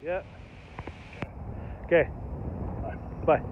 Yeah. Okay. Bye. Bye.